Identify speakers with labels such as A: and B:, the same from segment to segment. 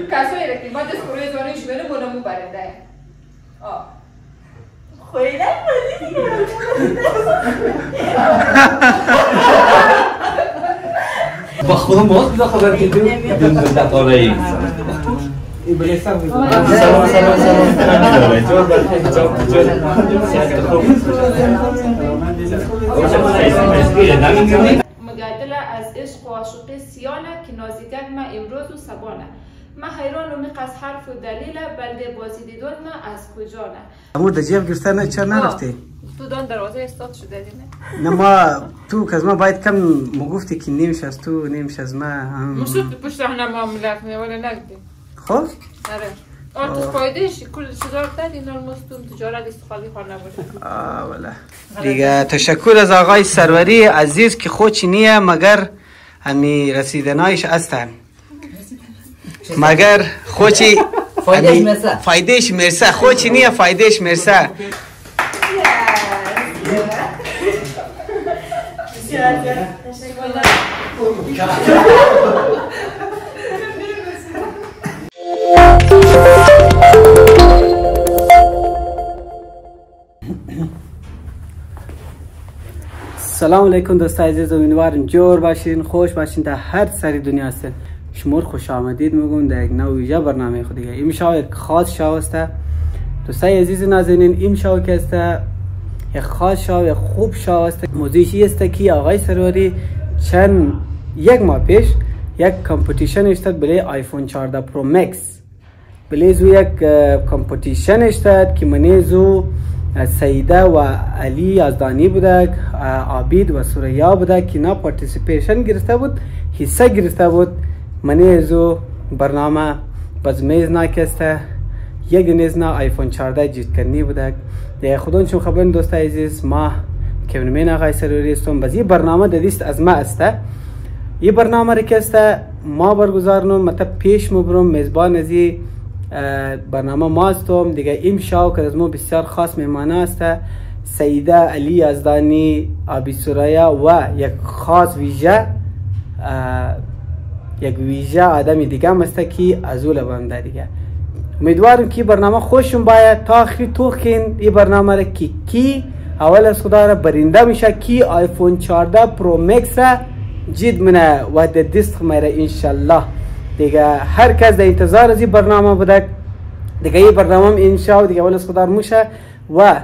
A: کسایی را که ما دست کوری زوانه شمیره مونمو برنده آه
B: خویله بودی دیگه
C: با خودم باز بذار خبر که تو دون دقاره ای سلام سلام سلام جواب جواب
A: مجادله از عشق و عاشقی سیانه که ما امروز و سبانه ما حیران و میقص حرف و دلیل بلده بازی دیدون ما از کجانه
D: امو د جیب گرفتن چرا نرفتی؟
A: تو دان دروازه استاد شده دینه
D: نه؟ ما تو که از ما باید کم مگفتی که نیمش از تو نیمش از ما هم.
A: مشوق پشت صحنه معاملات می ولی نگدی
D: خب؟
A: آره. آره تو فایدهش کل چیزا رو دادی نرمستون تجارت استقلالی خانه باشه
D: آه والا دیگه تشکر از آقای سروری عزیز که خوچ نیه مگر همی رسیدنایش هستن. مگر خوچی
B: فایدهش
D: همی-
B: مرسه.
D: فایدهش مرسه. خوچی نیه فایدهش مرسه. سلام علیکم دوستای عزیز امیدوارم جور باشین خوش باشین در هر سری دنیا هستین. شمور خوش آمدید میگم در یک نو ویژه برنامه خود دیگه. این شو یک خاص شو است. دوستای عزیز نازنین این شو که است یک خاص شو یک خوب شو است. موضوعی است که آقای سروری چند یک ماه پیش یک competition اشتاد برای آیفون 14 پرو مکس. بلیزو یک competition اشتاد که منیزو سیده و علی یزدانی بودک عابید و سوریا بودک که اینا پارتیسیپیشن گرفته بود حصه گرفته بود. منیزو برنامه باز میز ناکسته. یک نیزنا آیفون 14 جیت کنی بودک دیگه خودون چون خبرن دوست عزیز ما که من آقای سروری استم باز این برنامه دادیست از ما استه. این برنامه را است ما برگزارنم مطلب پیش مبرم میزبان از برنامه ما هستم دیگه این شاو که از ما بسیار خاص میمانه است سیده علی یزدانی آبی سرایا و یک خاص ویژه یک ویژه آدمی دیگه است که از اول بنده دیگه. امیدوارم که برنامه خوشم باید. تا آخری توخین این برنامه را کی کی؟ اول از خدا را برنده میشه کی؟ آیفون 14 پرو مکس جید منه و د دست میره انشالله. دیگه هر کس در انتظار از این برنامه بوده. دیگه این برنامه انشاء دیگه اول از خدا میشه و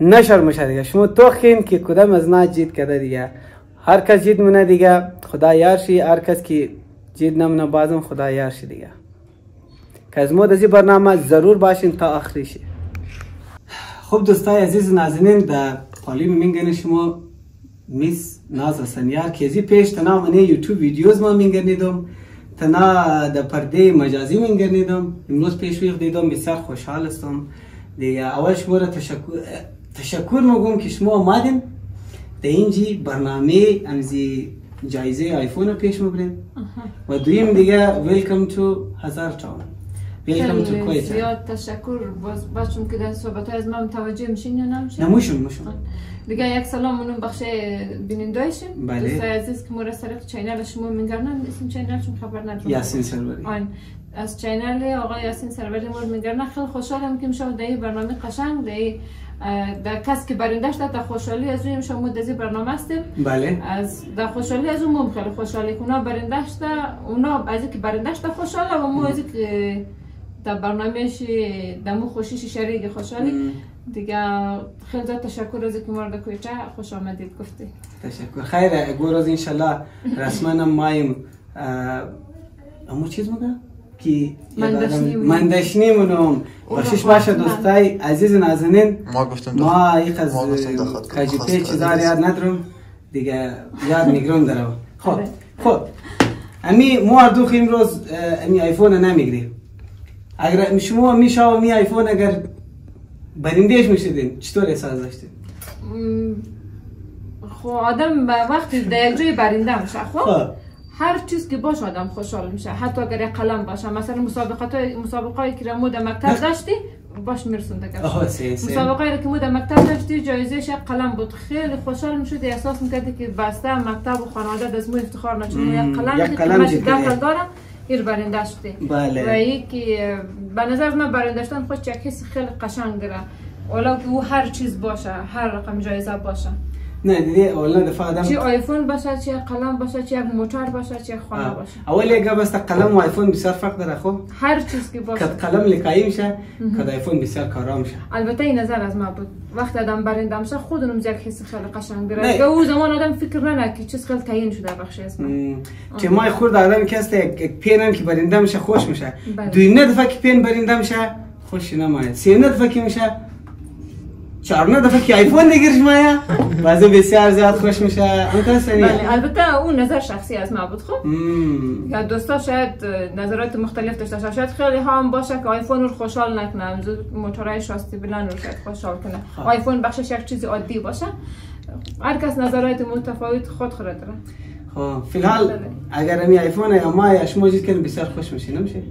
D: نشر میشه دیگه. شما توخین که کدام از نه جید کده دیگه؟ هر کس جید منه دیگه. خدا یار شی. هر کس که جید نمونه بازم خدا یار شی دیگه. که از مود از این برنامه ضرور باشین تا آخریش خب دوستای عزیز نازنین در قالی میگن شما میس ناز سنیار که ازی پیش تنا منی یوتیوب ویدیوز ما میگردیدم تنا در پرده مجازی میگردیدم امروز پیش ویق دیدم بسیار خوشحال هستم. دیگه اول شما را تشکر تشکر میگم که شما آمدین در اینجی برنامه امزی جایزه آیفون رو پیش می‌برین و دویم دیگه ویلکم تو هزار تاون ویلکم تو کویت
A: زیاد تشکر. باز بچون که در صحبت از ما متوجه میشین یا نمیشین
D: نموشم موشم
A: دیگه یک سلام منو بخش بینندایشیم
D: بله.
A: دوستای عزیز که مورد طریق چینل شما میگردن اسم چینل چون خبر ندارم.
D: یاسین سروری.
A: آن. از چینل آقای یاسین سروری مورد میگردن. خیلی خوشحالم که میشه در این برنامه قشنگ اه، در کس که برنده در خوشحالی از روی شما در این برنامه هستیم.
D: بله.
A: از در خوشحالی از اون خیلی خوشحالی که اونا برنده شده اونا از اینکه برنده شده خوشحاله و ما از اینکه در برنامهش دمو خوشیش شریک خوشحالی. دیگه خیلی زیاد تشکر از اینکه در کویته خوش آمدید گفتی.
D: تشکر. خیر گوروز انشالله رسما هم مایم امو چیز مگه که
A: مندشنی مونم
D: بخشش باشه دوستای عزیز نازنین.
E: ما گفتیم
D: ما یک از
E: ما گفتیم دخواد کنیم.
D: کجی
E: خواست
D: پی چیزا. یاد ندارم. دیگه یاد میگرم دارم. خب
A: آره.
D: خب. امی مو امروز اه، امی آیفون نمی‌گیریم. اگر شما میشه می آیفون اگر برندهش می‌شدین چطور احساس داشتین؟
A: خب آدم به وقتی در جای برنده میشه خب؟
D: خب.
A: هر چیز که باشه آدم خوشحال میشه. حتی اگر یک قلم باشه. مثلا مسابقات مسابقه که رمو در مکتب داشتی باش میرسونده که مسابقه که ما در مکتب داشتی جایزهش یک قلم بود. خیلی خوشحال می‌شدی. احساس می‌کردی که بسته مکتب و خانواده از مو افتخار
D: مم.
A: یک قلم
D: یک قلم
A: داره ایر برنده شده.
D: بله.
A: و یکی به نظر من برنده شدن خود یک حس خیلی قشنگ داره اولا که او هر چیز باشه هر رقم جایزه باشه.
D: نه دیدی اولا دفعه آدم
A: چی آیفون باشه چی قلم باشه چی یک موتور باشه چی خانه باشه.
D: اول یک است قلم و آیفون بسیار فرق داره خب؟
A: هر چیز که باشه.
D: کد قلم لکایی میشه کد آیفون بسیار کارا میشه.
A: البته این نظر از ما بود. وقتی آدم برنده میشه خود اونم یک حس خیلی قشنگ داره.
D: نه.
A: دیگه او زمان آدم فکر نکنه که چیز خیلی تعیین شده بخش اسم
D: مم. که ما خورد آدم که است یک یک پین هم که برنده میشه خوش میشه.
A: بله.
D: دوی نه دفعه که پین برنده میشه خوش نماید. سی نه دفعه که میشه چهار نه دفعه که آیفون دیگرش مایا. بعضی بسیار زیاد خوش میشه. اون کسی
A: بله البته اون نظر شخصی از ما بود. خب. یا دوستا شاید نظرات مختلف داشته شاید خیلی ها هم باشه که آیفون رو خوشحال نکنه موتورهای شاستی بلند رو شاید خوشحال کنه
D: خب.
A: آیفون بخشش یک چیز عادی باشه. هر کس نظرات متفاوت خود خود داره.
D: خب فی الحال
A: بله.
D: اگر امی آیفون یا ما یا شما جید کنه بسیار خوش میشه. نمیشه؟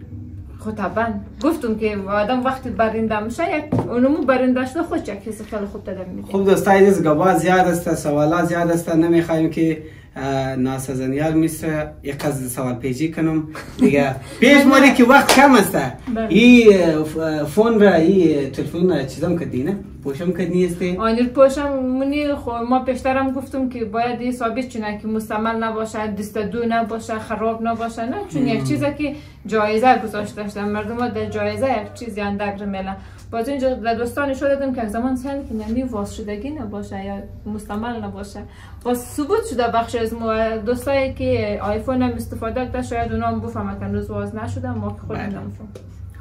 A: طبعا گفتم که آدم وقتی برنده میشه یک اونمو برنده شده خود یک حس خیلی خوب داده میده
D: خب دوستا عزیز گبا زیاد است سوالات زیاد است. نمی‌خوایم که اه، ناسزنیار میسه یک از سوال پیجی کنم. دیگه پیش ماری که وقت کم است.
A: بله.
D: ای اه، فون را ای تلفن را چیزم کدی نه؟ پوشم کدی است
A: آنیر پوشم منی خب ما پیشترم گفتم که باید این ثابت چونه که مستعمل نباشه دست دو نباشه خراب نباشه نه چون یک چیزی که جایزه گذاشته داشتن مردم ها در جایزه یک چیزی اندک میلن. باز اینجا در دوستان شو دادم که زمان سهل که نمی واس شدگی نباشه یا مستعمل نباشه. باز ثبوت شده بخش از ما. دوستایی که آیفون هم استفاده کرده شاید اونا هم بفهمه که واز نشده ما که خود
D: بله.
A: نمیفهم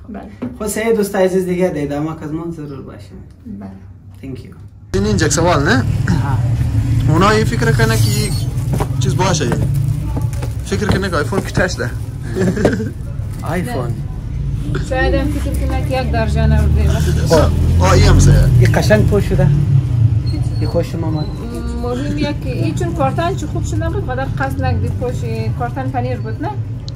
A: بله.
D: خب سه دوستا عزیز دیگه در ادامه از ما ضرور باشه.
A: بله.
D: Thank you.
E: این اینجا یک سوال نه؟ اونا این فکر کنه که یک چیز باشه. فکر کنه که آیفون کتش ده.
D: آیفون
A: شاید هم فکر کنه که یک درجه نورده
E: آه ای هم زه.
D: این قشنگ پوش شده. این خوش شما آمد
A: مهم یک این چون کارتن چه خوب شده بود قدر قصد نگدی پوش کارتن پنیر بود نه؟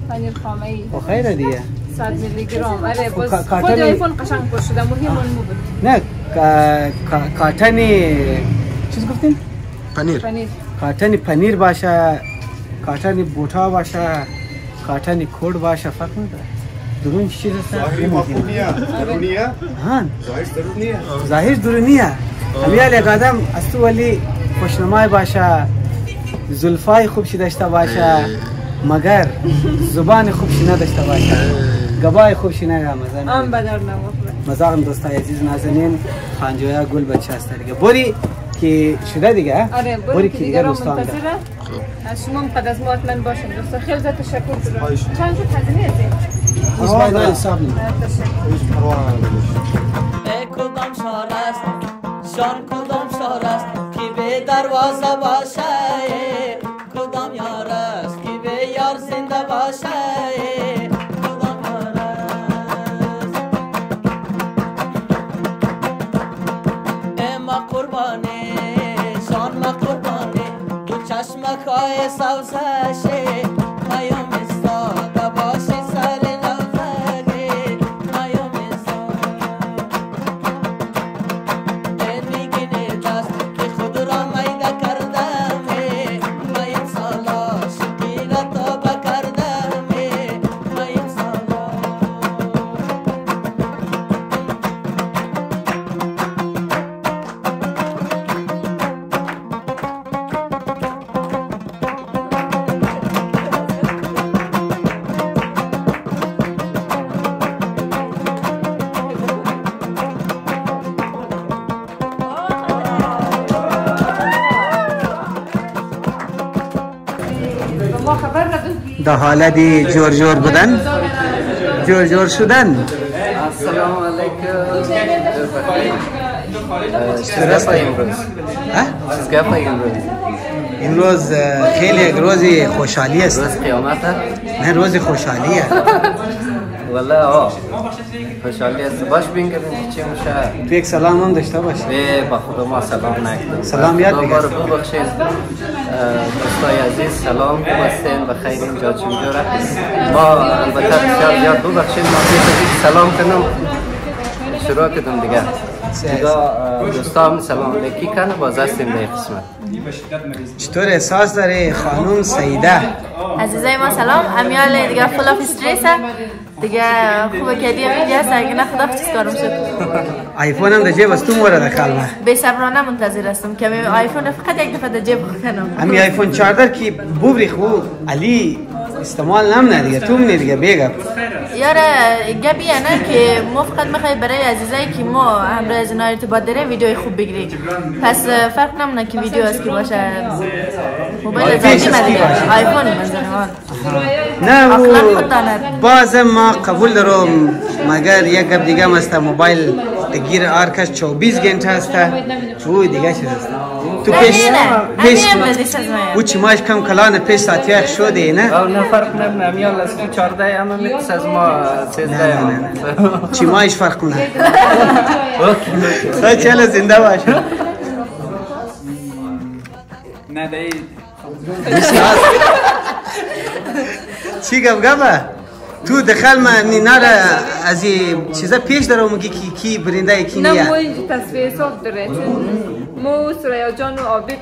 A: پنیر خامه ای.
D: خیره دیگه.
A: 100 میلی گرم آره باز خود آیفون قشنگ پوش شده مهم اون مو بود.
D: نه کا- کا- کارتنی چیز گفتیم
E: پنیر.
A: پنیر.
D: کارتن پنیر باشه کارتن بوتا باشه کارتن کود باشه فرق نداره. درون چی چیز است ها ظاهر درونیه. همیال یک آدم از تو ولی خوشنمای باشه. زلفای خوبشی داشته باشه. مگر زبان خوبشی نداشته باشه. گبای خوبشی نگه مزه
A: ام. بدر نموخره
D: مزاقم دوستای عزیز نازنین خانجویا گل بچه است دیگه. بوری که شده دیگه
A: آره
D: بوری که دیگه دوستان.
A: منتظره. از شما هم قد از ما حتما باشین دوستا خیلی زیاد تشکر دارم. چند شد هزینه ازی
D: آه، نه، حساب نمی.
A: تشکر.
F: ای کدام شهر است؟ شان کدام شهر است؟ که به دروازه باشه؟
A: this house. ندون که
D: در حالت جور جور بودن جور جور شدن
G: السلام علیکم گفت امروز
D: ها؟
G: امروز
D: امروز خیلی یک روز خوشحالی است
G: روز قیامت
D: نه روز خوشحالیه
G: والله آه خوشحالی است باش بین کردیم که چی میشه
D: تو یک سلام هم داشته باش
G: با خدا ما سلام نکردیم
D: سلام یاد بگیر.
G: ببخشید دوستای عزیز سلام. خوب هستین؟ بخیر اینجا چونجوره ما البته بسیار زیاد ببخشید ما سلام کنم. شروع کردم دیگه. دوستام سلام علیکی کنه باز هستیم به قسمت.
D: چطور احساس داره خانم سیده
B: عزیزای ما سلام. امیال دیگه فول آف استرس دیگه خوبه که دیگه هست اگه نه خدا چیز کارم شد.
D: آیفون هم در جیب است. تو مورد
B: به صبرانه منتظر هستم که می آیفون فقط یک دفعه در جیب کنم
D: همی آیفون 14 که ببری خو؟ علی. استعمال نمونه دیگه تو منی دیگه بیگم
B: یاره گبی نه که ما فقط برای عزیزایی که ما همراه از اینا ارتباط داریم ویدیوی خوب بگیری پس فرق نمونه که ویدیو است که باشه موبایل دیگه
D: باشه.
B: آیفون
D: نه او. باز ما قبول دارم مگر یک گپ دیگه هم است موبایل گیر آرکش 24 گنته است او دیگه چیز است تو پیش پیش چی ماش کم کلان پیش ساعتی شده نه؟
G: او نه فرق امیال از تو چارده اما میتس از ما سیزده. اما
D: چی ماش فرق کنه. خواهی چله زنده باش چی گپ گپه تو دخل من را از این چیزا پیش دارم میگی کی کی برنده کی
A: نه مو
D: نیه
A: اینجا تصفیه حساب داره. چون مو سریا جان و عابد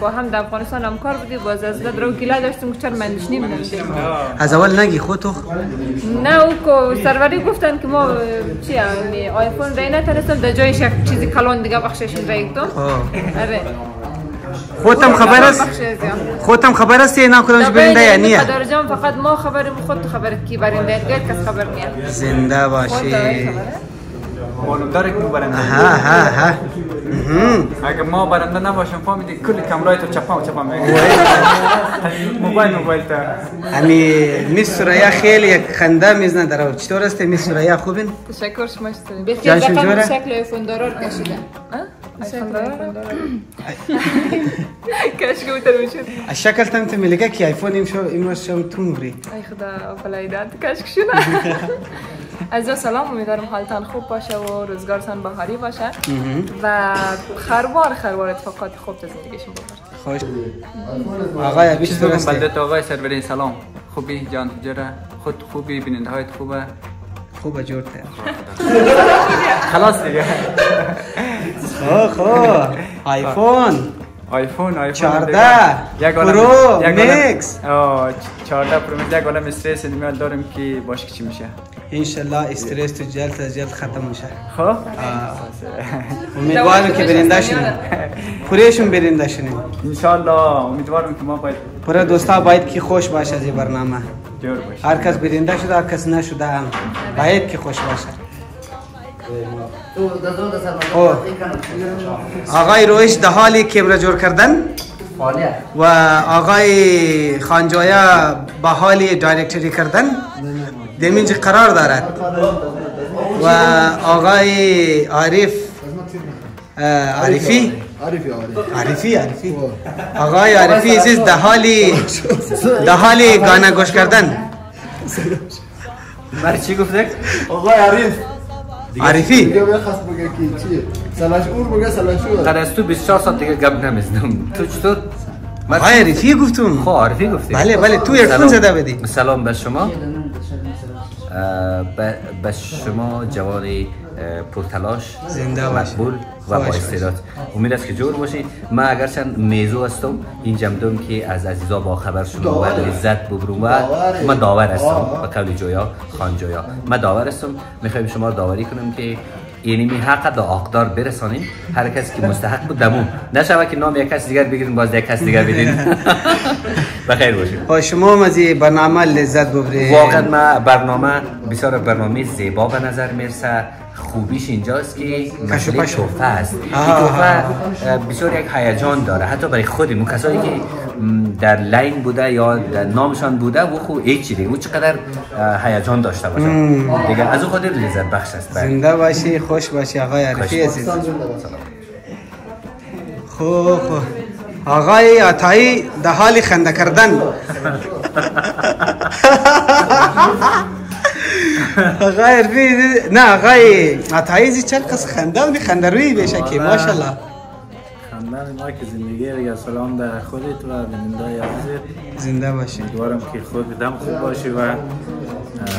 A: با هم در افغانستان همکار بودی باز از درو گیلا داشتیم که چرا من نشنیم
D: از اول نگی خود تو
A: نه او که سروری گفتن که ما چی همی آیفون رای نترسم. در جایش یک چیزی کلان دیگه بخششون رای تو آره.
D: خودتم خبر است. خودتم خبر است اینا کدامش برنده یا
A: قدر جان فقط ما خبریم خود خبرت کی برنده غیر کس خبر نیست
D: زنده باشی.
H: معلوم داره که برنده؟
D: ها ها ها.
H: اگه ما برنده نباشیم فهمیدی کل کمرای تو چپا و چپا میگه موبایل موبایل تا.
D: امی میس سریا خیلی یک خنده می‌زنه در چطور است میس سریا؟ خوبین؟
A: تشکر شما استاد بخیر؟ شکل آیفون دارار که بوده می‌شد
D: شکل تم ته ملګه کی آیفون ایم شو ایم شو تو نوري
A: ای خدا فلایدات کاش شده از سلام امیدوارم حالتان خوب باشه و روزگارتان بهاری باشه و خروار خروار اتفاقات خوب در زندگیشون باشه
D: خوش آقای
H: بگم
D: است
H: بلدت آقای سرورین سلام خوبی جان جره خود خوبی بیننده هایت خوبه
D: خوبه جوړ ته
H: خلاص دیگه.
D: خو خو آیفون.
H: آیفون آیفون
D: 14
H: یک
D: پرو، مکس.
H: آه، 14 پرو مکس یک عالم استرس میاد دارم که باش چی میشه.
D: ان استرس تو جلد از جلد ختم میشه.
H: خب.
D: امیدوارم که برنده شونیم پورشون برنده شونیم
H: انشالله. امیدوارم که ما باید
D: پورا دوستا باید که خوش باشه از این برنامه. هر کس برنده شده هر کس نشده هم. باید که خوش باشه. آقای رویش در حال کمره جور کردن؟ و آقای خانجایا به حال دایرکتری کردن؟ دمینج قرار دارد. و آقای عارف عارفی؟ عارفی عارفی. آقای عارفی عزیز در حالی در حال گانه گوش کردن.
G: بر چی گفته؟
I: آقای عریف
D: عارفی.
I: دیگه بخواست بگه که چیه؟ سلاشور بگه سلاشور
G: قد از تو 24 ساعت دیگه گپ نمی‌زنم. تو چطور؟
D: عارفی گفتم
G: خب عارفی گفتی.
D: بله بله تو یک
G: سلام.
D: زده بدی.
G: سلام به شما. به شما جوان پرتلاش
D: زنده باشی.
G: مقبول. و با استعداد. امید است که جور باشید من اگرچند میزو هستم این جمدم که از عزیزا با خبر شدم و لذت ببرم و. من داور هستم. به قول جویا خان جویا. من داور هستم. می‌خوایم شما داوری کنم که یعنی می حق دا آقدار برسانیم هر کسی که مستحق بود دمو نشوه که نام یک کس دیگر بگیریم باز یک کس دیگر بدین بخیر باشید
D: و شما هم از برنامه لذت ببرید
G: واقعا ما برنامه بسیار برنامه زیبا به نظر می‌رسه. خوبیش اینجاست که مسئله. توفه است. این توفه بسیار یک هیجان داره. حتی برای خودمون. کسایی که در لین بوده یا در نامشان بوده و خو هیچی دیگه او چقدر هیجان داشته باشه. دیگه از خاطر لذت بخش است. بله.
D: زنده باشی خوش باشی. آقای عارفی عزیز. خو خو. آقای عطایی در حال خنده کردن. آقای عرفی نه آقای عطایی زی چند قصد خنده و خنده روی بشه که ماشالله
J: خواندن ما که زندگی دیگه سلام در خودت و بیننده عزیزت.
D: زنده باشی.
J: امیدوارم که خود دم خوب باشی و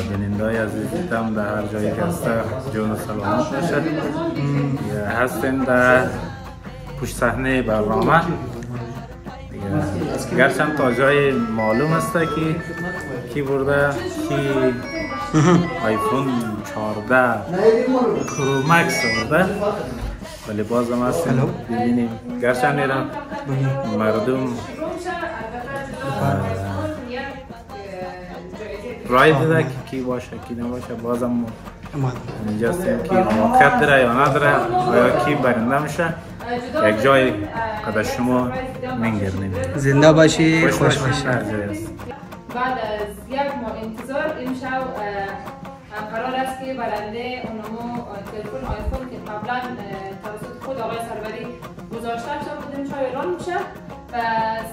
J: بیننده های عزیز دیدم در هر جایی که هسته جون و سلامت باشد. هستیم در پشت صحنه برنامه. گرچند تا جای معلوم است که کی برده کی آیفون 14 پرو مکس برده ولی باز هم هستیم ببینیم. گرچند ایران. مردم رای بده که کی باشه کی نباشه بازم اینجا هستیم که موقعیت داره یا نداره و یا کی برنده میشه. یک جای قدر شما منگردیم
D: زنده باشی
J: خوش
D: باشی.
A: بعد از یک ماه انتظار امشب قرار است که برنده اونمو تلفن آیفون که قبلا توسط خود آقای سروری گذاشته شده بود امشب اعلان میشه. و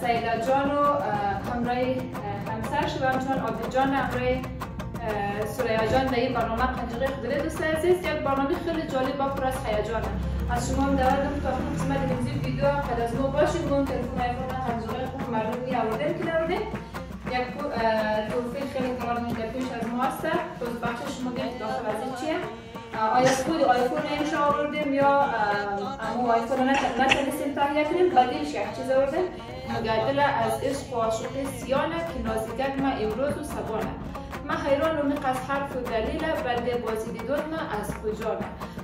A: سیده جان و اه، همراه اه، همسرش و همچنان عابد جان همراه اه، سریا جان در این برنامه قنجقه خدره دوست عزیز یک برنامه خیلی جالب و پر از هیجانه از شما هم دعوت دارم تا آخر قسمت ویدیو قد از ما باشید ما تلفن آیفون قنجقه خوب مردم می آوردیم که توفیق خیلی قرار در پیش از ما هست باز بخش شما گفت داخل از چیه آیا خود آیفون نمیشه آوردیم یا امو آیفون رو نت- نتونستیم تهیه کنیم بدیلش یک چیز آوردیم مگدل از عشق و عاشقی سیانه که نازیگت ما امروز و سبانه ما حیران و از حرف و دلیل بلده بازی دیدون ما از کجا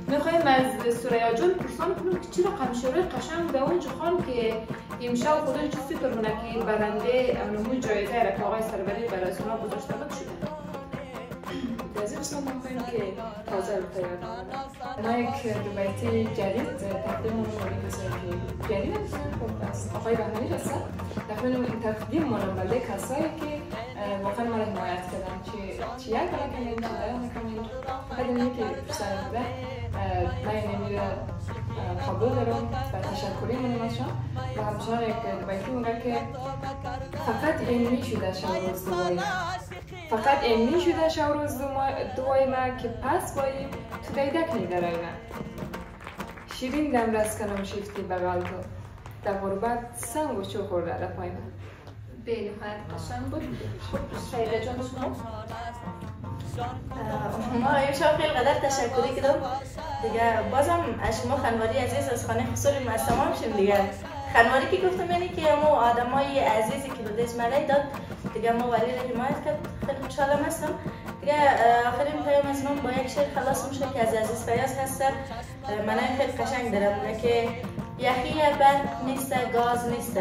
A: می‌خوایم از سوریا جون پرسان کنیم که چرا قمشروی قشنگ به اون خان که امشب خودش چه فکر کنه که برنده اونمو جایزه را که آقای سروری برای از اونا گذاشته بود شده. از این قسمت می‌خوایم که تازه رو کنیم. ما یک دوبایتی جدید تقدیم می‌کنیم. که جدید خب از آقای بهمنی این تقدیم منم بلده کسایی که واقعا ما را حمایت کردن. چه یک کلا کنیم دیگر نکنیم فقط اینه که بوده من این میره قبول دارم و همچنان دوبایتی میگه که فقط علمی شده روز دوایی فقط علمی شده دوما- دوای ما که پس بایی تو دیدک نیدرای من شیرین دم رس کنم شیفتی بغل تو. در غربت سنگ و چو خورده در پای من. بله خواهد قشنگ بود خب جان شما؟
B: ما امشب خیلی قدر تشکری کردم. دیگه بازم از شما خانواری عزیز از خانه خسور ما از تمام شیم. دیگه خانواری که گفتم یعنی که ما آدمای عزیزی که بودش ملی داد. دیگه ما ولی را حمایت کرد. خیلی خوشحالم هستم. دیگه آخرین پیام از من با یک شعر خلاص میشه که از عزیز فیاض هستم. من خیلی قشنگ دارم. که یخی برق نیست گاز نیست.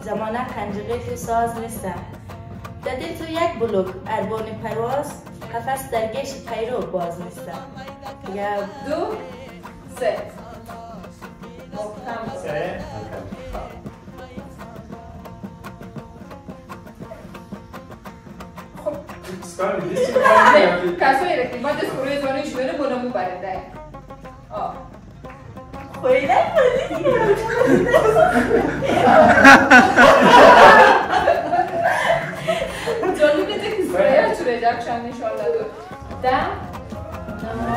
B: زمانه قنجقه تو ساز نیست. در دل تو یک بلوک اربان پرواز. قفس در گش پیرو باز نیستم. دیگه
A: دو سه. محکم سه. کسایی را که بعد از کروی زانه شده بونمو برنده آه.
B: خویده
A: جالبه که چه ریدکشن نشان داد ده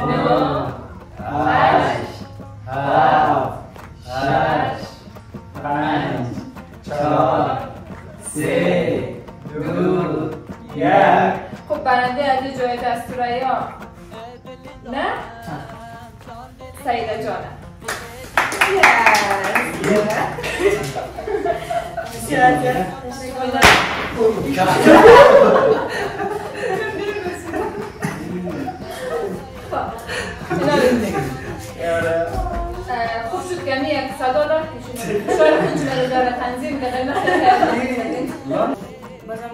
A: نه هشت
D: هفت شش پنج چهار سه دو یک
A: خب برنده از جایزه از سریا نه سعیده جانه خوب که شما شاید خود شما داره تنظیم خیلی
B: بازم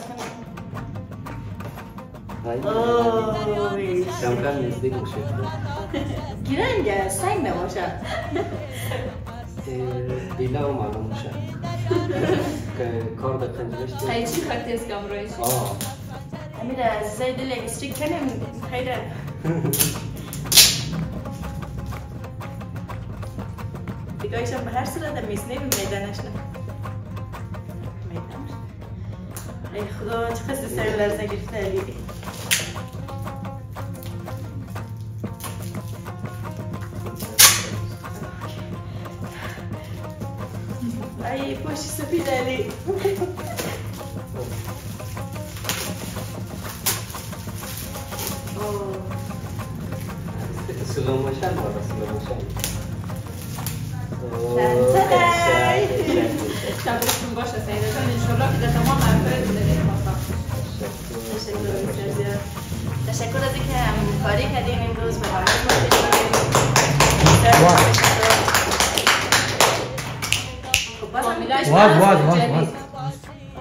B: کنم
D: کم کم نزدیک میشه
B: گیرنگه سنگ نباشه
D: دیله و معلوم میشه که کار به قنجرش
A: خیلی چی که امرویش
D: آه.
B: امیر عزیزای دل یک استریک کنیم خیره دیگه ایشان به هر صورت در می‌زنه به میدانش نه. میدانش ای خدا چه خسته سر
K: فامیلاش
D: واد،
K: هست
D: واد، واد،
K: جدید.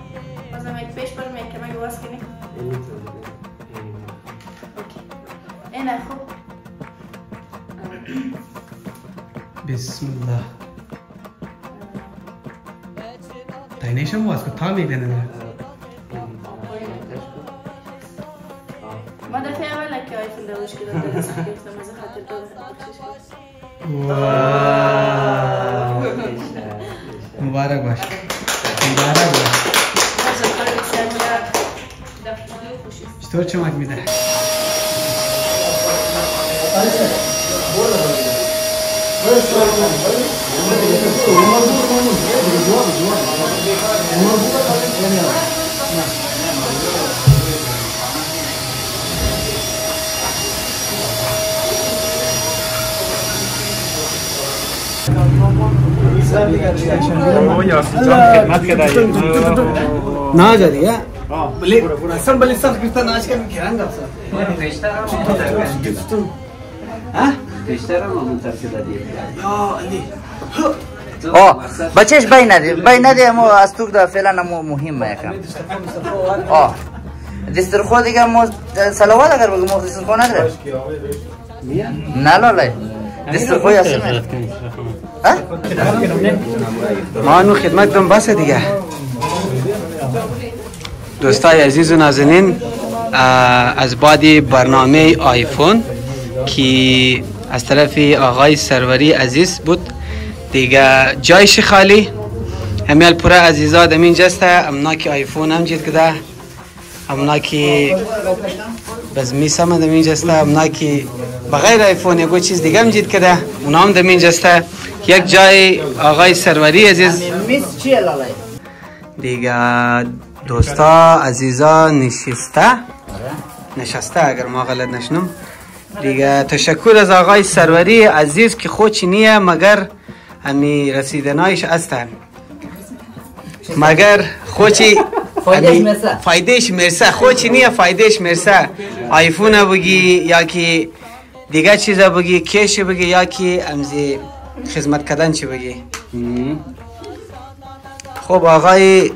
D: واد.
B: بازم یک پیش برم یک کمک باز کنیم اینه خوب
D: بسم الله تاینشم باز کن تا میدنه
B: ما دفعه اول که آیفون دوش کردم درست گرفتم از خاطر تو بخشش کنم
I: storčemakmide.
D: ना करिए اصلا بلی صرف گرفتن آش کردن کرنگ اصلا
C: بیشتر هم
D: ها
C: بیشتر هم اون طرف
D: دادی یا علی
E: آه بچهش بای نده بای نده ما از توک دا فعلا مو مهم یکم آه دستر خود دیگه ما سلوات اگر بگم ما دستر خود دستر ها؟
D: ما نو خدمت دم بسه دیگه دوستای عزیز و نازنین از بعد برنامه آیفون که از طرف آقای سروری عزیز بود. دیگه جایش خالی. همیال پورا عزیزا دمین جسته امنا که آیفون هم جید کده. امنا که بس میسم دمین جسته امنا که بغیر آیفون یکو چیز دیگه هم جید کده. اونا هم دمین جسته یک جای آقای سروری عزیز. دیگه دوستا عزیزا نشسته. نشسته اگر ما غلط نشنم. دیگه تشکر از آقای سروری عزیز که خود نیه مگر همی رسیدنایش هستن. مگر خوچی
E: فایدهش مرسه.
D: خوچی نیه فایدهش مرسه. آیفون بگی یا که دیگه چیزا بگی کش بگی یا که امزی خدمت کردن چی بگی. خب آقای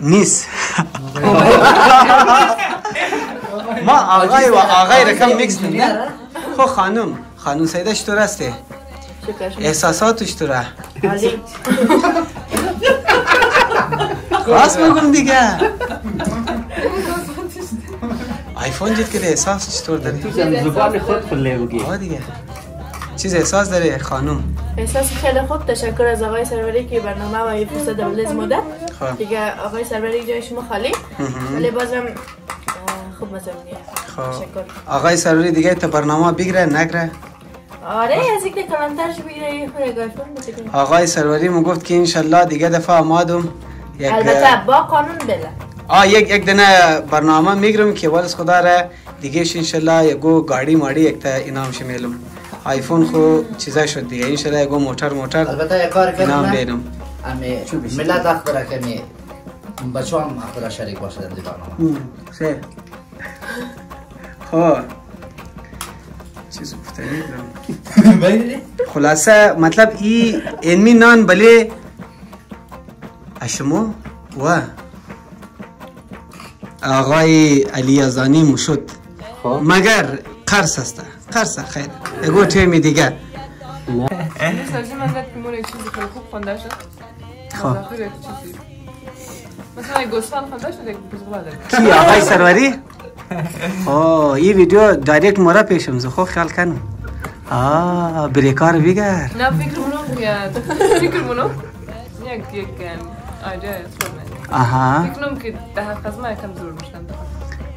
D: نیست ما آقای و آقای رقم میکس نه؟ خب خانم خانم سیده چطور هسته احساساتش چطوره راست بگم دیگه. آیفون جد که احساس چطور داره
A: زبان خود کله بگی
D: آه دیگه. چیز احساس داره خانم
B: احساس خیلی خوب. تشکر از آقای سروری که برنامه و این فرصت دولز مدت. دیگه آقای سروری جای شما خالی؟ ولی بازم خوب مزه میگه
D: خب. آقای سروری دیگه تا برنامه بگیره نگره.
B: آره از اینکه کلانترش بگیره
D: آقای سروری مو گفت که انشالله دیگه دفعه آمادم. یک
B: البته با قانون بله.
D: آ یک یک دنه برنامه میگرم که ولس خدا را دیگه انشالله یگو گاڑی ماڑی یک تا انعام شمیلم آیفون خو چیزا شد دیگه. انشالله یگو موتر موتر
E: البته یک کار
D: انعام
E: امی ملت که می بچه هم شریک باشه در
D: خب چیز خلاصه مطلب ای علمی نان بله اشمو و آقای علی ازانی مشد مگر قرص است قرص خیر اگو تیمی دیگه
K: سازی
D: خب.
K: مثلا گوسفند
D: کی آقای سروری آه این ویدیو دایرکت مورا پیشم زو خوب خیال کنم آه بریکار بیگر
K: نه فکر منو که فکر منو یک یک است
D: آها
K: فکر که ده ما یکم زور میشنم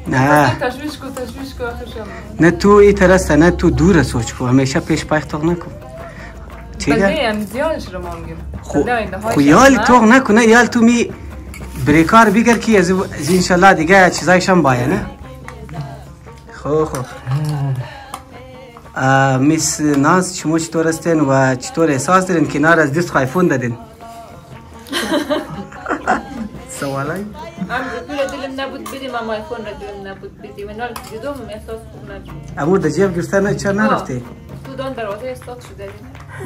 D: نه
K: تشویش کو تشویش کو آخرشم
D: نه تو این طرف نه تو دور سوچ کو همیشه پیش پای توق نکن
K: ما میگیم.
D: خو یال توق نکنه یال تو می بریکار بیگر کی از انشالله دیگه چیزایشم بایه نه؟ خو خو. میس ناز شما چطور هستین و چطور احساس دارین؟ کنار از دست آیفون دادین. سوالای
A: دلم نبود بدیم اما آیفون را دلم نبود بدیم. اینا رو که دیدم احساس خوب نبود
D: امور در جیب نه چرا نرفتی؟
A: تو دان دروازه استاد شده.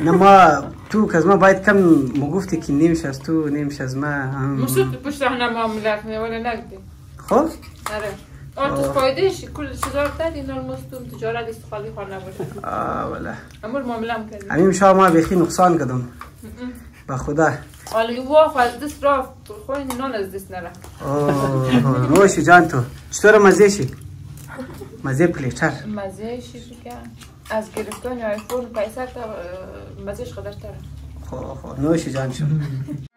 D: نه ما تو که از ما باید کم مگفتی که نیمش از تو نیمش از ما هم.
A: مشروط پشت رهنه معاملت کنه ولی نگدی
D: خب؟
A: آره. تو فایدهش کل چیزا رو داد اینا مستون تجارت است خالی خال نباشه
D: آه ولی
A: امور معامله کردیم
D: همین شما ما بیخی نقصان کردم به خدا.
A: حالا وا خو از دست رفت. خو نان از دست نرفت.
D: اوه نوشی جان تو. چطور مزه شی؟ مزه پلیتر
A: مزه شی که از گرفتن آیفون پیسه تا اه، مزهش خودش تره
D: خب خب. نوشی جان شو.